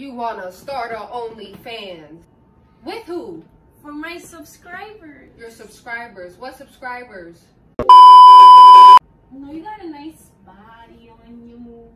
You wanna start a OnlyFans? With who? For my subscribers. Your subscribers. What subscribers? No, you got a nice body on you.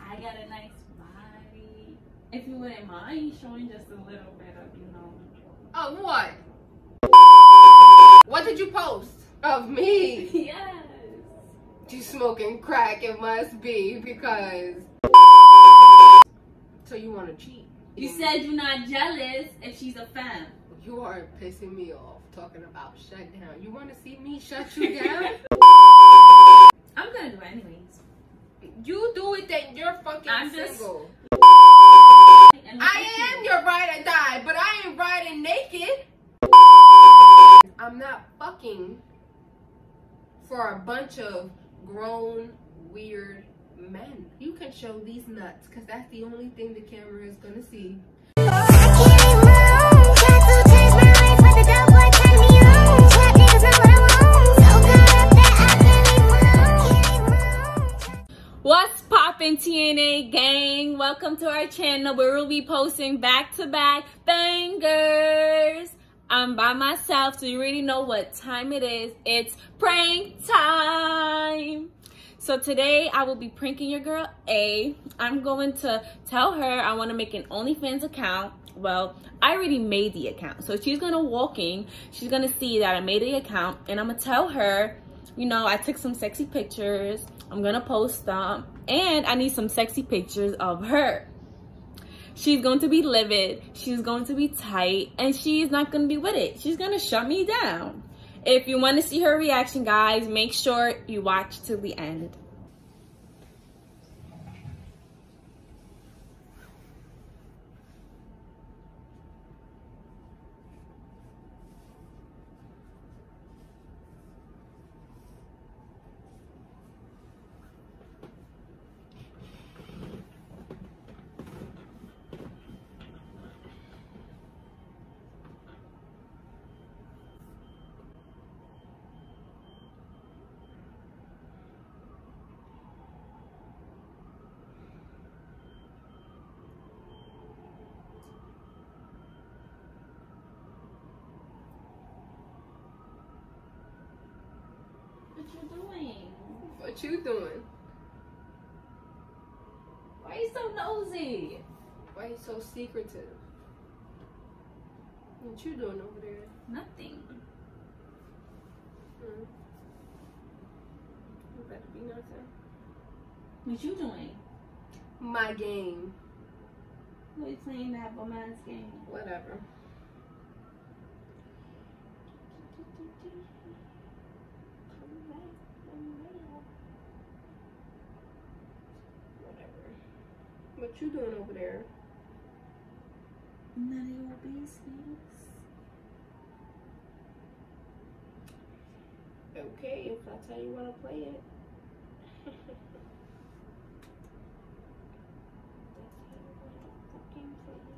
I got a nice body. If you wouldn't mind showing just a little bit of, you know. Of what? What did you post? Of me? Yes. You smoking crack, it must be, because. So you wanna cheat? You said you're not jealous if she's a fan. You are pissing me off talking about shut down. You wanna see me shut you down? I'm gonna do it anyways. you do it, then you're fucking I'm just- single. And I am your ride or die, but I ain't riding naked. I'm not fucking for a bunch of grown, weird men. You can show these nuts, because that's the only thing the camera is gonna see. What's poppin' TNA gang? Welcome to our channel where we'll be posting back-to-back bangers. I'm by myself, so you already know what time it is. It's prank time. So today I will be pranking your girl A. I'm going to tell her I want to make an OnlyFans account. Well, I already made the account. So she's gonna walk in, she's gonna see that I made the account, and I'm gonna tell her, you know, I took some sexy pictures. I'm gonna post them, and I need some sexy pictures of her. She's going to be livid, she's going to be tight, and she's not gonna be with it. She's gonna shut me down. If you want to see her reaction, guys, make sure you watch till the end. You doing? What you doing? Why are you so nosy? Why are you so secretive? What you doing over there? Nothing. Hmm. You better be nothing. What you doing? My game. What you playing that romance game? Whatever. What you doing over there? None of your business. Okay, if that's how you want to play it. that's how you want to fucking play it.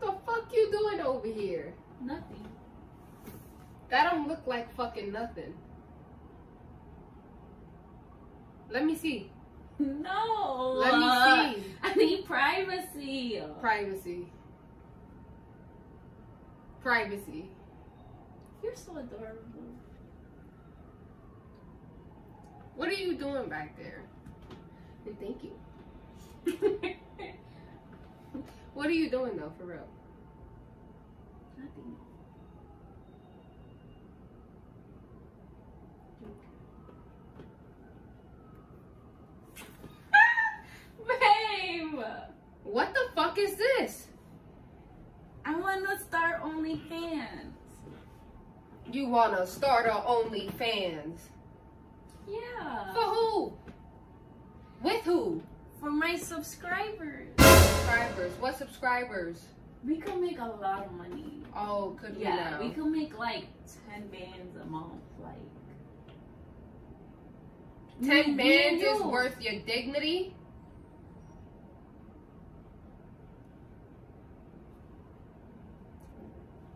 the fuck you doing over here? Nothing. That don't look like fucking nothing. Let me see. No. Let me see. I need privacy. Privacy. Privacy. You're so adorable. What are you doing back there? And thank you. What are you doing though, for real? Nothing. Babe, What the fuck is this? I want to start OnlyFans. You wanna start a OnlyFans? Yeah. For who? With who? For my subscribers. Subscribers. What subscribers? We could make a lot of money. Oh, could we Yeah, now? we could make like 10 bands a month. Like, ten Me- me bands and is worth your dignity.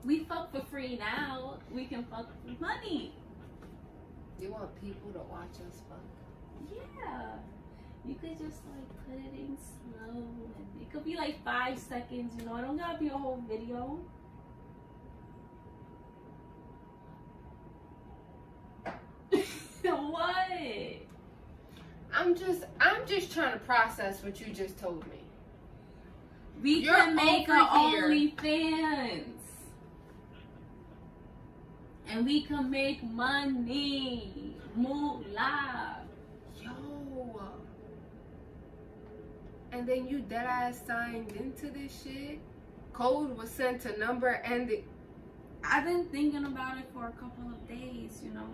We fuck for free now. We can fuck for money. You want people to watch us fuck? Yeah. You could just like put it in slow and it could be like five seconds, you know, it don't gotta be a whole video. what? I'm just I'm just trying to process what you just told me. We You're can make our OnlyFans And we can make money. Moolah. Yo. And then you dead ass signed into this shit. Code was sent to number and the I've been thinking about it for a couple of days, you know.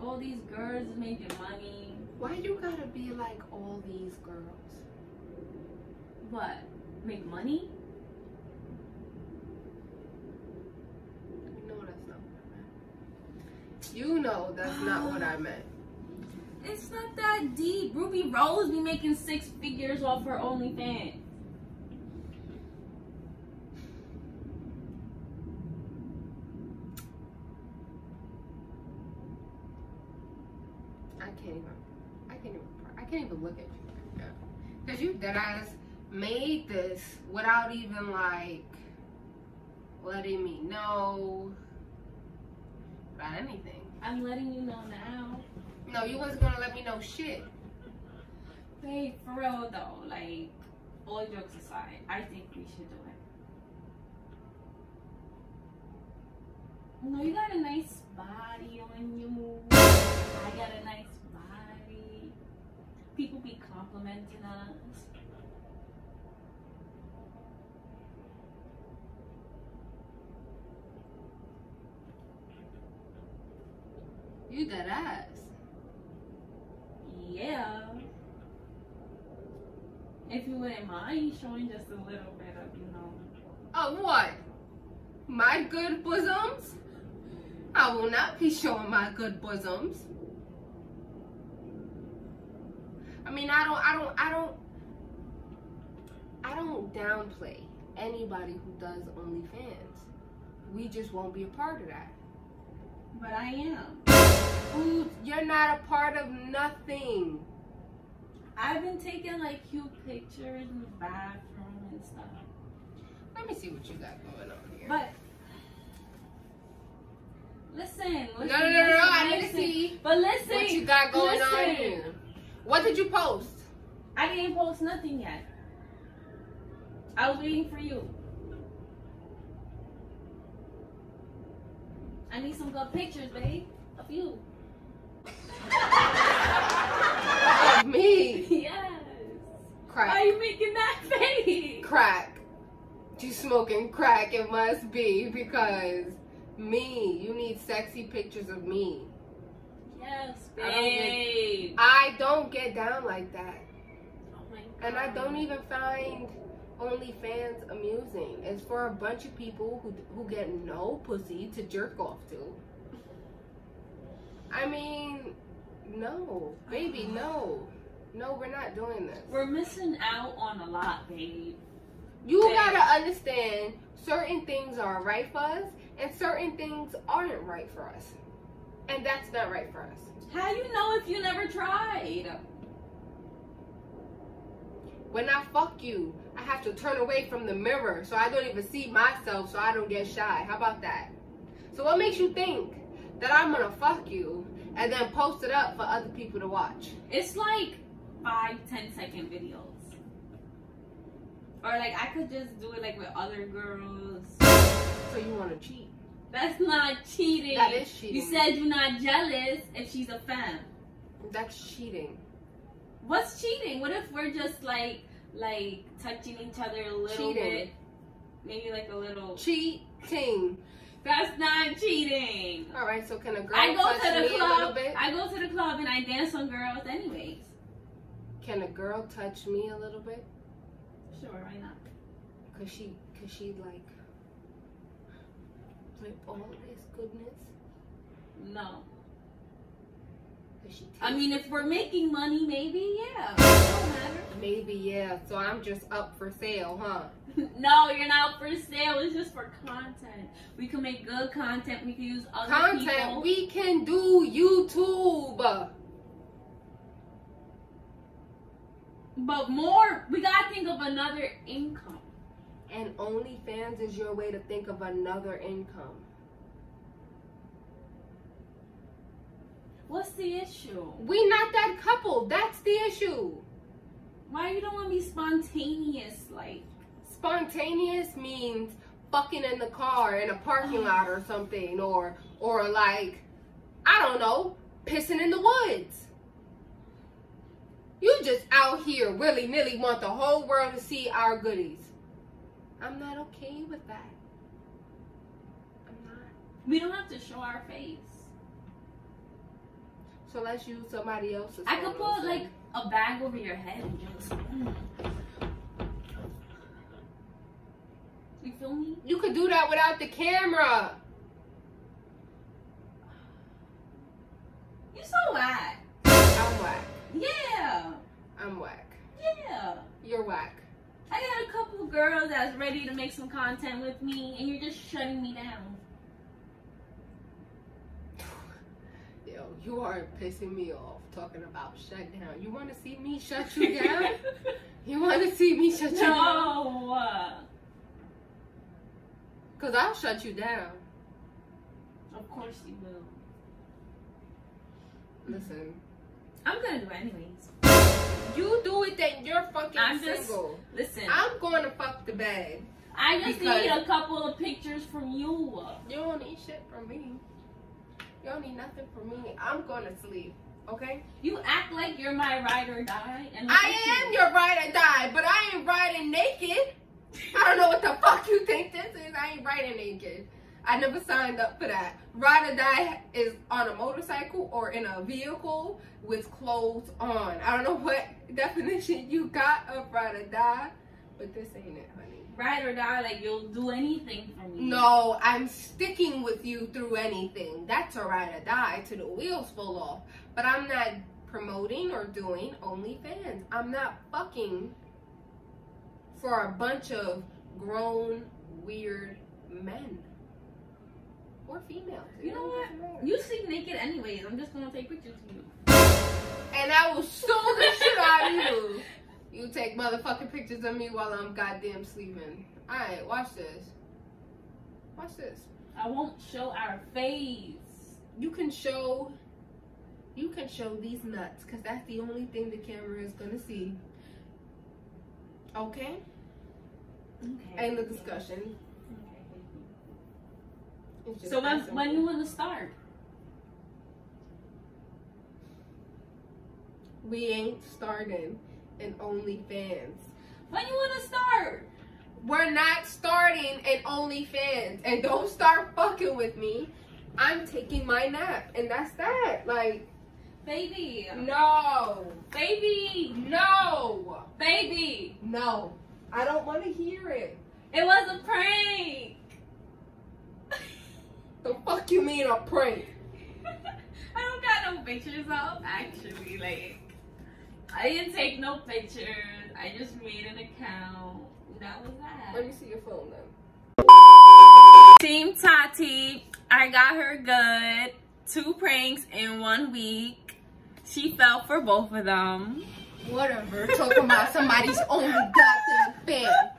All these girls making money. why you gotta be like all these girls? What? Make money? You know that's not what I meant. You know that's not what I ah. meant. It's not that deep. Rubi Rose be making six figures off her OnlyFans. I can't even. I can't even. I can't even look at you. Cause you dead ass made this without even like letting me know about anything. I'm letting you know now. No, you wasn't gonna let me know shit. Hey, for real though, like, all jokes aside, I think we should do it. No, you got a nice body on you. I got a nice body. People be complimenting us. You dead ass. Yeah. If you wouldn't mind showing just a little bit of, you know. Oh what? My good bosoms? I will not be showing my good bosoms. I mean, I don't, I don't, I don't, I don't downplay anybody who does OnlyFans. We just won't be a part of that. But I am. Ooh, you're not a part of nothing. I've been taking like cute pictures in the bathroom and stuff. Let me see what you got going on here. But listen, no, listen, no, no, no, listen, I need to see But listen, what you got going on listen. here. What did you post? I didn't post nothing yet. I was waiting for you. I need some good pictures, babe. Of you. Me. yes. Why Crack. are you making that face? crack. You smoking crack, it must be because me. You need sexy pictures of me. Yes, I don't get- babe. I don't get down like that. Oh my And I don't even find OnlyFans amusing. It's for a bunch of people who, who get no pussy to jerk off to. I mean, no. Baby, no. No, we're not doing this. We're missing out on a lot, babe. You Babe. gotta understand certain things are right for us and certain things aren't right for us. And that's not right for us. How you know if you never tried? When I fuck you, I have to turn away from the mirror so I don't even see myself so I don't get shy. How about that? So what makes you think that I'm gonna fuck you and then post it up for other people to watch? It's like five, ten second videos. Or like I could just do it like with other girls. So you wanna cheat. That's not cheating. That is cheating. You said you're not jealous if she's a fan. That's cheating. What's cheating? What if we're just like like touching each other a little Cheating. bit? Maybe like a little. Cheating. That's not cheating. Alright, so can a girl I go touch to the me a little club. bit? I go to the club and I dance on girls, anyways. Can a girl touch me a little bit? Sure, why not? Cause she, cause she like, like oh all this goodness. No. I mean, if we're making money, maybe, yeah. It don't matter. Maybe, yeah. So I'm just up for sale, huh? no, you're not for sale. It's just for content. We can make good content. We can use other content. people. We can do YouTube. But more, we gotta think of another income. And OnlyFans is your way to think of another income. What's the issue? We not that couple. That's the issue. Why you don't want to be spontaneous? Like spontaneous means fucking in the car in a parking lot or something, or or like I don't know, pissing in the woods. You just out here willy nilly want the whole world to see our goodies. I'm not okay with that. I'm not. We don't have to show our face. So let's use somebody else's. I could put like a bag over your head and just. You feel me? You could do that without the camera. You so whack. I'm whack. Yeah. I'm whack. Yeah. You're whack. I got a couple girls that's ready to make some content with me, and you're just shutting me down. Yo, you are pissing me off talking about shut down. You want to see me shut you down? you want to see me shut you down? No. Because I'll shut you down. Of course you will. Listen. I'm gonna do it anyways. You do it, then you're fucking I'm just, single. Listen. I'm going to fuck the bag. I just need a couple of pictures from you. You don't need shit from me. You don't need nothing from me. I'm going to sleep. Okay? You act like you're my ride or die. And I am your ride or die, but I ain't riding naked. I don't know what the fuck you think this is. I ain't riding naked. I never signed up for that. Ride or die is on a motorcycle or in a vehicle with clothes on. I don't know what definition you got of ride or die, but this ain't it, honey. Ride or die, like you'll do anything for me. No, I'm sticking with you through anything. That's a ride or die to the wheels fall off. But I'm not promoting or doing OnlyFans. I'm not fucking for a bunch of grown, weird men. Or females. You know what? You sleep naked anyways. I'm just gonna take pictures of you. And I will sue the shit out of you. You take motherfucking pictures of me while I'm goddamn sleeping. Alright, watch this. Watch this. I won't show our face. you can show you can show these nuts because that's the only thing the camera is gonna see okay Okay. end the discussion just So when when you wanna start? we ain't starting an OnlyFans When you wanna start? we're not starting an OnlyFans and don't start fucking with me I'm taking my nap and that's that like Baby. no Baby. no Baby. no I don't want to hear it It was a prank. the fuck you mean a prank I don't got no pictures up actually. Like I didn't take no pictures. I just made an account. That was that. Let me see your phone then. Team Taty, I got her good. Two pranks in one week. She fell for both of them. Whatever. Talking about somebody's only goddamn fan.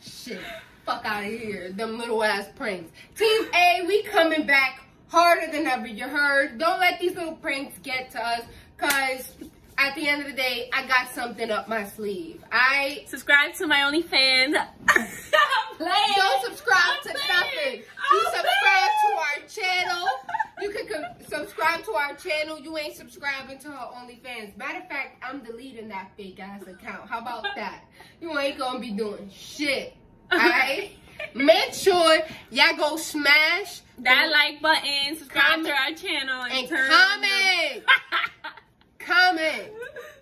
Shit. Fuck out of here. Them little ass pranks. Team A, we coming back harder than ever. You heard? Don't let these little pranks get to us. Cause at the end of the day, I got something up my sleeve. I Subscribe to my OnlyFans. Playing. don't subscribe I'm to playing. nothing. You I'm subscribe to our channel. You can subscribe to our channel. You ain't subscribing to her OnlyFans. Matter of fact, I'm deleting that fake ass account. How about that? You ain't gonna be doing shit. Alright? Make sure y'all go smash that like button, subscribe Comment. to our channel, and, and turn comment. Comment.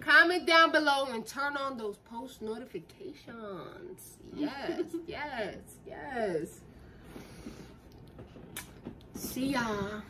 Comment down below and turn on those post notifications. Yes, yes, yes. See ya.